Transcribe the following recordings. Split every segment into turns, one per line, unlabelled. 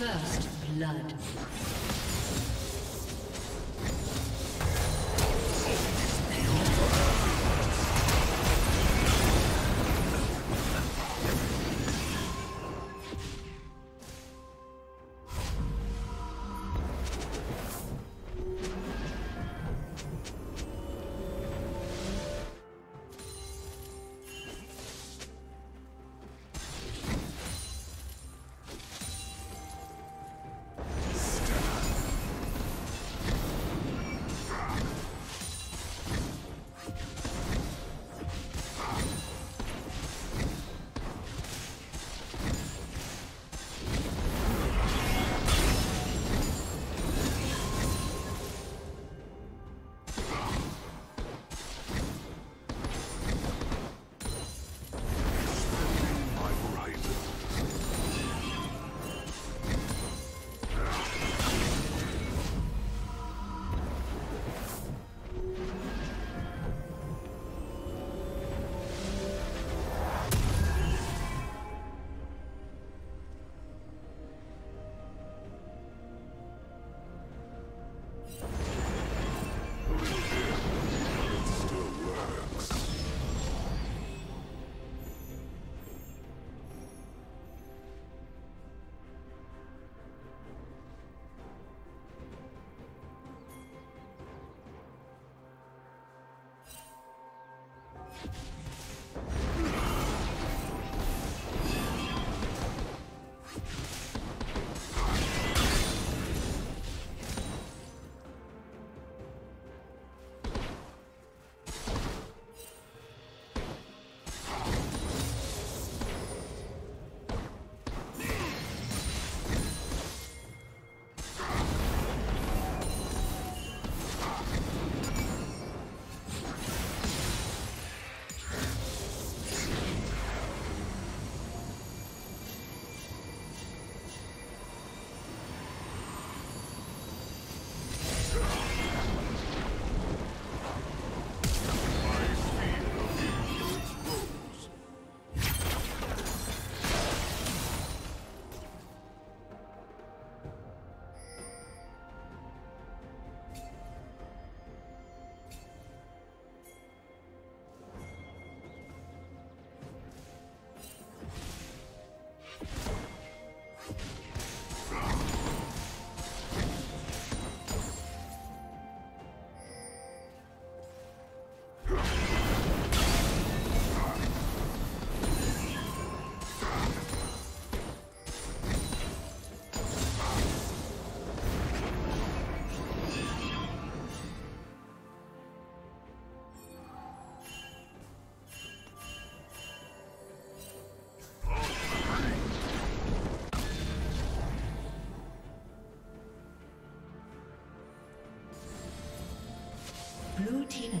First blood.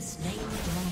Slain dragon.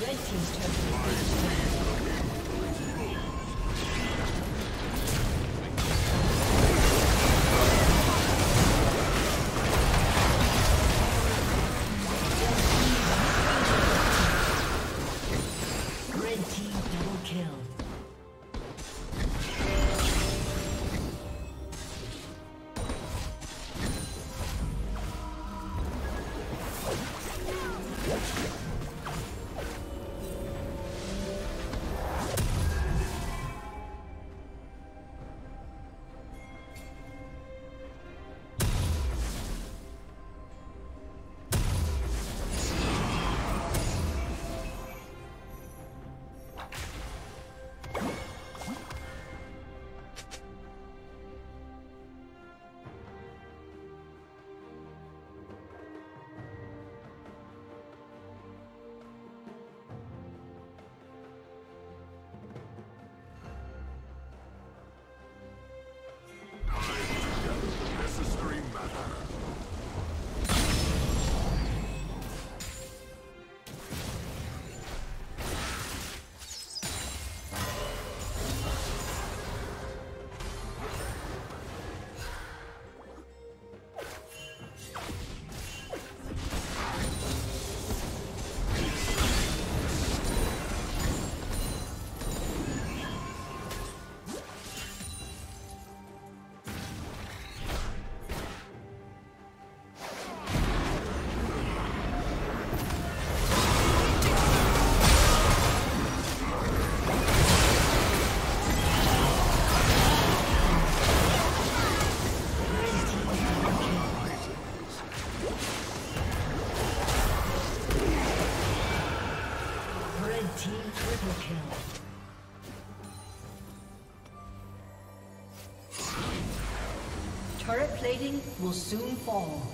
Red Team's turn. Soon fall.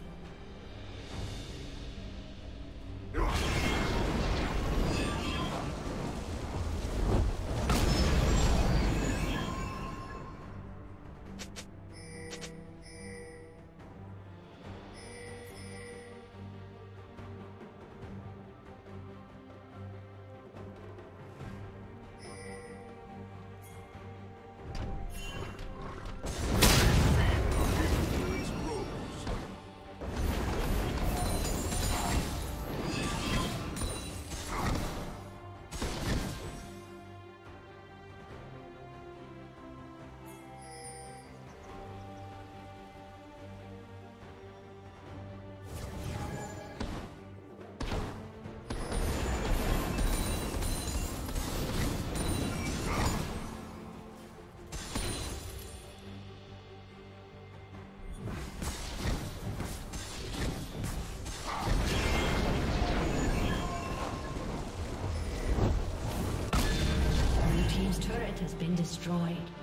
Destroyed.